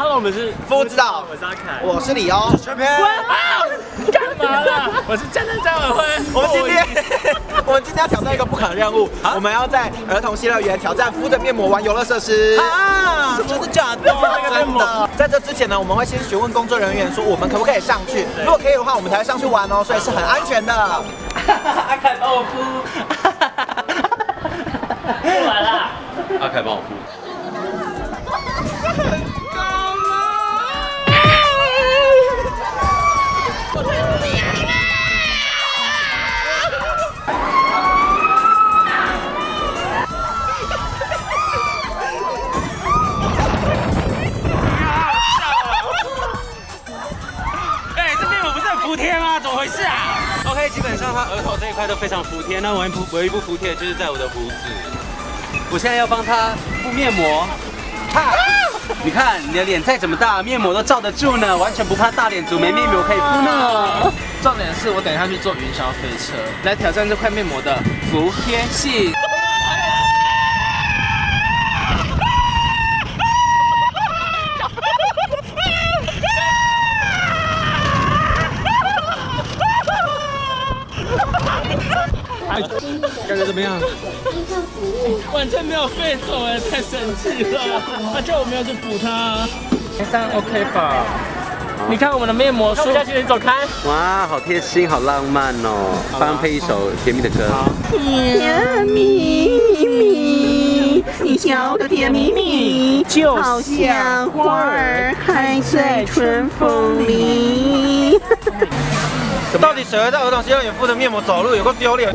Hello，我们是夫知道我是阿凯。我是李欧，全篇。干嘛啦？我是真的张伟辉。我们今天，我们今天要挑战一个不可能任务，我们要在儿童新乐园挑战敷着面膜玩游乐设施。啊，真的假的？真的。在这之前呢，我们会先询问工作人员说我们可不可以上去，如果可以的话，我们才会上去玩哦，所以是很安全的。阿凯帮我敷。不完了。阿凯帮我敷。？OK，基本上他额头这一块都非常服帖，那唯一不唯一不服帖就是在我的胡子。我现在要帮他敷面膜。哈，你看你的脸再怎么大，面膜都罩得住呢，完全不怕大脸族没面膜可以敷呢。重点是我等一下去坐云霄飞车，来挑战这块面膜的服帖性。怎么样？完全没有费走哎，太神奇了！他叫我们要去补它，这样 OK 吧？你看我们的面膜，说下去你走开。哇，好贴心，好浪漫哦！帮配一首甜蜜的歌。甜蜜蜜，你笑得甜蜜蜜，就好像花儿开在春风里。到底谁会在儿童新乐园敷着面膜走路？有个丢脸！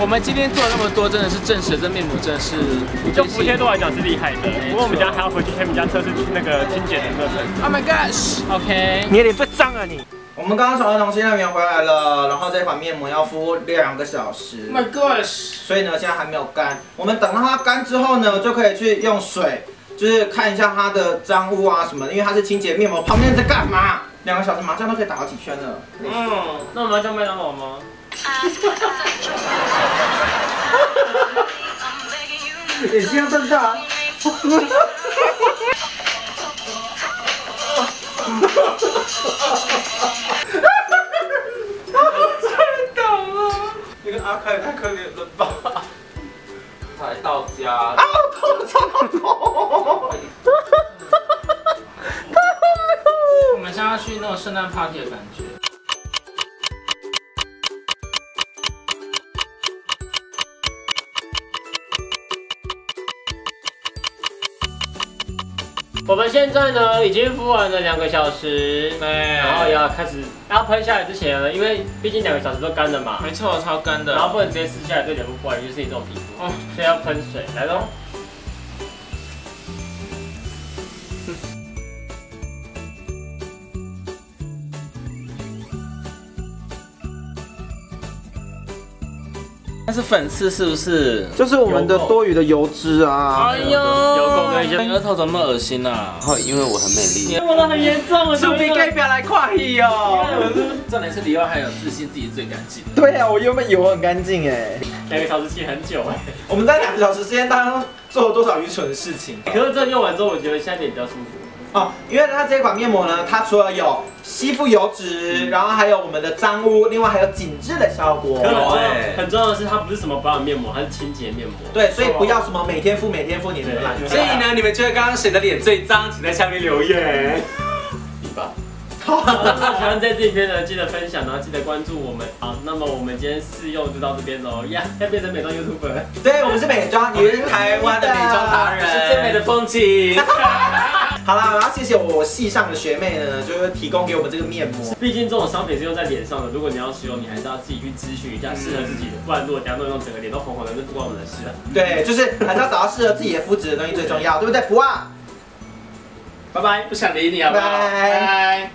我们今天做了那么多，真的是证实这面膜真的是，就服帖度来讲是厉害的。不过我们家还要回去天明家测试那个清洁的过程。Oh my gosh！OK，你的脸不脏啊你！我们刚刚从儿童新乐园回来了，然后这款面膜要敷两个小时。My gosh！所以呢，现在还没有干。我们等到它干之后呢，就可以去用水，就是看一下它的脏污啊什么的，因为它是清洁面膜。旁边在干嘛？两个小时麻将都可以打好几圈了。嗯，那我们要叫麦当劳吗？眼睛要瞪大。太懂了，那个阿凯太可怜了吧？才到家。啊，头超痛！我们现在去那种圣诞 party 的感觉。我们现在呢，已经敷完了两个小时，对，然后要开始要喷下来之前呢，因为毕竟两个小时都干了嘛，没错，超干的，然后不能直接撕下来，对脸部不好，就是你这种皮肤，哦，所以要喷水，来喽。那是粉刺是不是？就是我们的多余的油脂啊！哎呦，油垢跟一些额头怎么那么恶心啊？哦，因为我很美丽。我的很严重，是比盖表来跨戏哦。重点是李奥还有自信自己最干净。对啊，我原本以为我很干净哎。两个小时期很久哎。我们在两个小时之间，当中做了多少愚蠢的事情？可是这用完之后，我觉得现在脸比较舒服。哦，因为它这款面膜呢，它除了有吸附油脂，然后还有我们的脏污，另外还有紧致的效果。对，很重要的是它不是什么保养面膜，它是清洁面膜。对，所以不要什么每天敷每天敷你的脸。所以呢，你们觉得刚刚谁的脸最脏，请在下面留言。你吧。好，喜欢这支影片呢，记得分享，然后记得关注我们。好，那么我们今天试用就到这边喽。呀，要变成美妆 YouTuber。对，我们是美妆，你是台湾的美妆达人，是最美的风景。好啦，我要谢谢我系上的学妹呢，就是提供给我们这个面膜。毕竟这种商品是用在脸上的，如果你要使用，你还是要自己去咨询一下适合自己的，不然如果等下弄用整个脸都红红的，那不关我们的事了。对，就是还是要找到适合自己的肤质的东西最重要，对不对？不啊。拜拜，不想理你，好不好？拜拜拜。